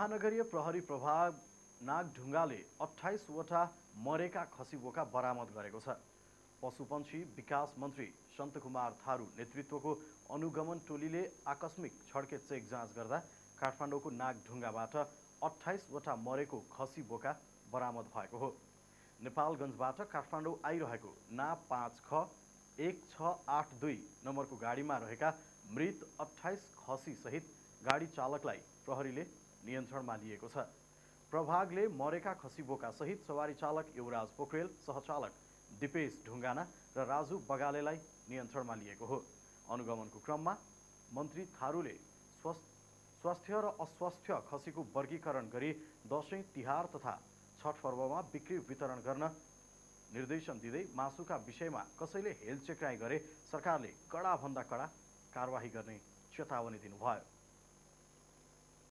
महानगरीय प्रहरी प्रभाग नागढुङ्गाले अठाइसवटा मरेका खसी बोका बरामद गरेको छ। पशुपन्छी विकास मन्त्री सन्तकुमार थारू नेतृत्वको अनुगमन टोलीले आकस्मिक छड्के चेक जाँच गर्दा काठमाडौँको नागढुङ्गाबाट अठाइसवटा मरेको खसी बोका बरामद भएको हो। नेपालगञ्जबाट काठमाडौँ आइरहेको ना पाँच ख एक छ आठ दुई नम्बरको गाडीमा रहेका मृत अठाइस खसीसहित गाडी चालकलाई प्रहरीले नियन्त्रणमा लिएको छ। प्रभागले मरेका खसी बोकासहित सवारी चालक युवराज पोखरेल सहचालक दिपेश ढुङ्गाना र राजु बगालेलाई नियन्त्रणमा लिएको हो। अनुगमनको क्रममा मन्त्री थारूले स्वस्थ स्वास्थ्य र अस्वास्थ्य खसीको वर्गीकरण गरी दसैँ तिहार तथा छठ पर्वमा बिक्री वितरण गर्न निर्देशन दिँदै मासुका विषयमा कसैले हेलचेक्राइ गरे सरकारले कडाभन्दा कडा कारवाही गर्ने चेतावनी दिनुभयो।